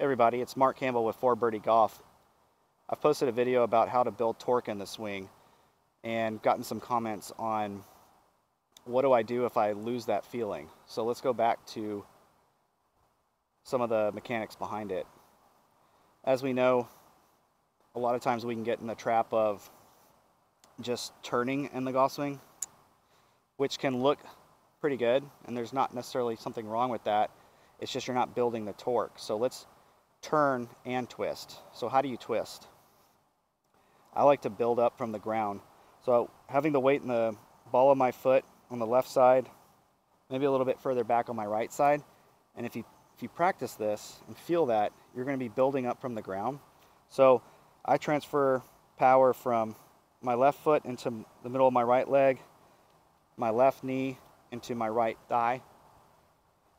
Everybody, it's Mark Campbell with For Birdie Golf. I've posted a video about how to build torque in the swing and gotten some comments on what do I do if I lose that feeling. So let's go back to some of the mechanics behind it. As we know, a lot of times we can get in the trap of just turning in the golf swing, which can look pretty good, and there's not necessarily something wrong with that. It's just you're not building the torque. So let's turn and twist. So how do you twist? I like to build up from the ground. So having the weight in the ball of my foot on the left side, maybe a little bit further back on my right side. And if you if you practice this and feel that, you're going to be building up from the ground. So I transfer power from my left foot into the middle of my right leg, my left knee into my right thigh.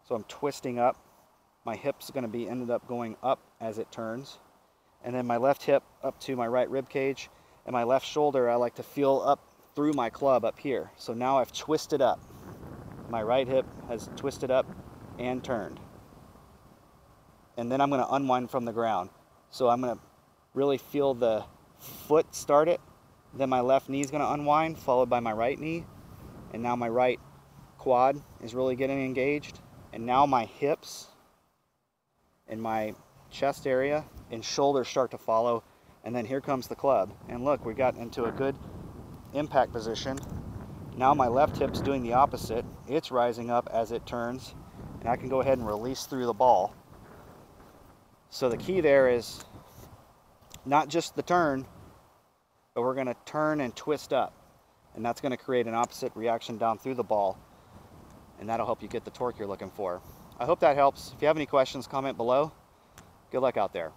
So I'm twisting up my hip's going to be ended up going up as it turns. And then my left hip up to my right rib cage and my left shoulder I like to feel up through my club up here. So now I've twisted up. My right hip has twisted up and turned. And then I'm going to unwind from the ground. So I'm going to really feel the foot start it. Then my left knee is going to unwind, followed by my right knee. And now my right quad is really getting engaged. And now my hips in my chest area and shoulders start to follow and then here comes the club. And look we got into a good impact position. Now my left hip's doing the opposite. It's rising up as it turns and I can go ahead and release through the ball. So the key there is not just the turn but we're going to turn and twist up. And that's going to create an opposite reaction down through the ball. And that'll help you get the torque you're looking for I hope that helps. If you have any questions, comment below. Good luck out there.